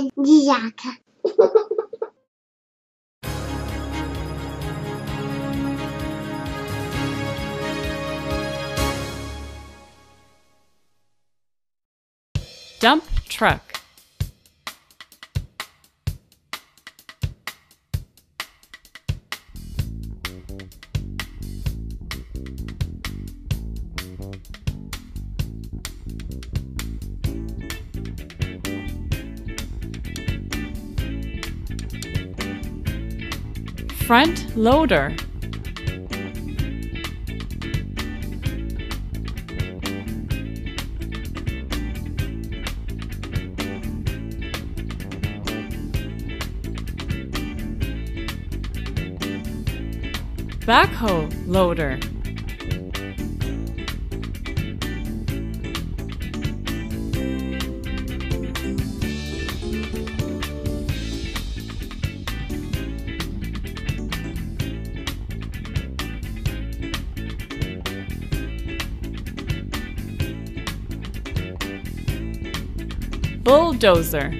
ben Dump truck. Front loader. Backhoe loader. Bulldozer.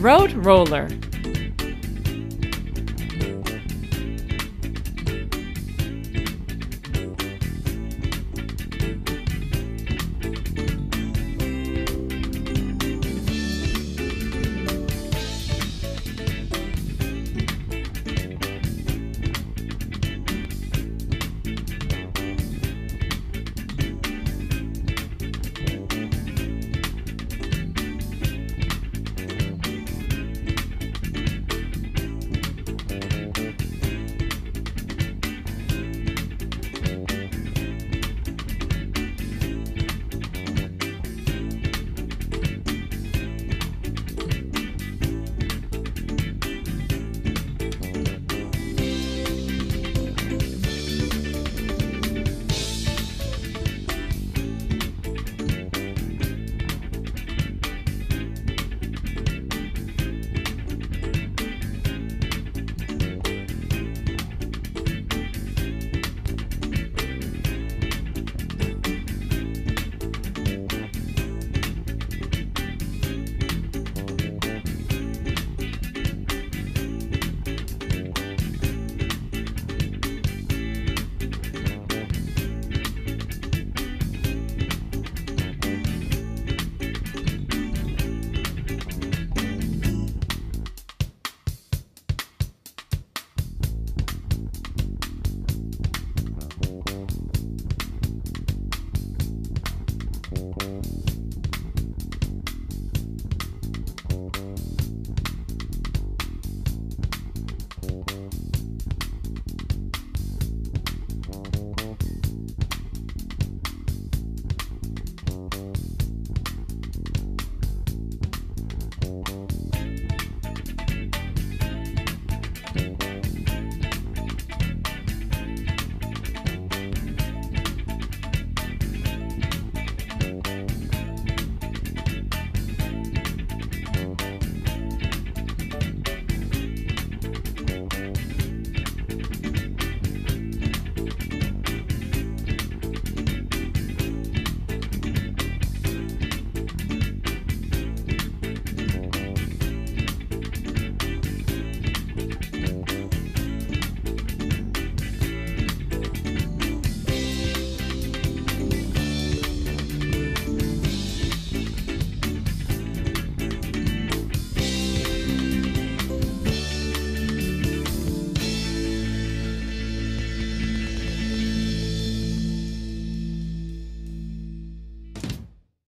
Road roller.